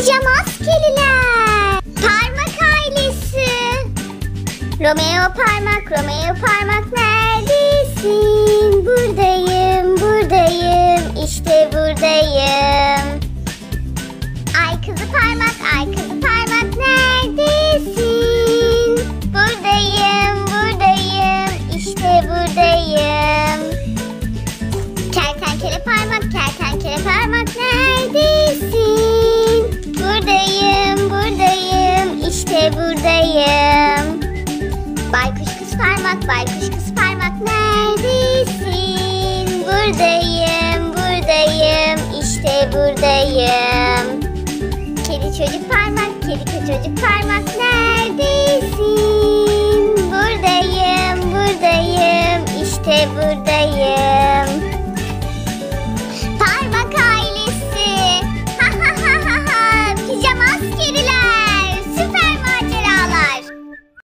Pijama askeriler. Parmak ailesi. Romeo parmak, Romeo parmak neredesin? Buradayım, buradayım, işte buradayım. Ay kızı parmak, ay kızı parmak baykuş kız parmak neredesin? Buradayım, buradayım, işte buradayım. Kedi çocuk parmak, kedi çocuk parmak neredesin? Buradayım, buradayım, işte buradayım.